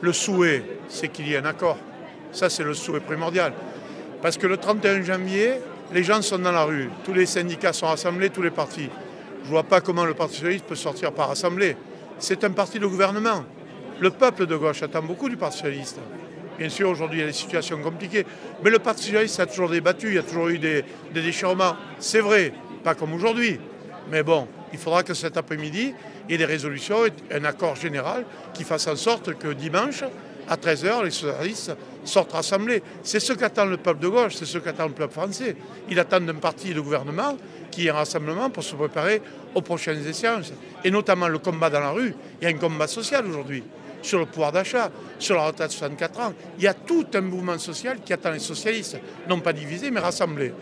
Le souhait, c'est qu'il y ait un accord. Ça, c'est le souhait primordial. Parce que le 31 janvier, les gens sont dans la rue. Tous les syndicats sont rassemblés, tous les partis. Je ne vois pas comment le Parti socialiste peut sortir par assemblée. C'est un parti de gouvernement. Le peuple de gauche attend beaucoup du Parti socialiste. Bien sûr, aujourd'hui, il y a des situations compliquées. Mais le Parti socialiste a toujours débattu, il y a toujours eu des, des déchirements. C'est vrai, pas comme aujourd'hui. Mais bon, il faudra que cet après-midi, il y ait des résolutions, un accord général qui fasse en sorte que dimanche, à 13h, les socialistes sortent rassemblés. C'est ce qu'attend le peuple de gauche, c'est ce qu'attend le peuple français. Il attend d'un parti de gouvernement qui est un rassemblement pour se préparer aux prochaines échéances. Et notamment le combat dans la rue. Il y a un combat social aujourd'hui sur le pouvoir d'achat, sur la retraite de 64 ans. Il y a tout un mouvement social qui attend les socialistes, non pas divisés, mais rassemblés.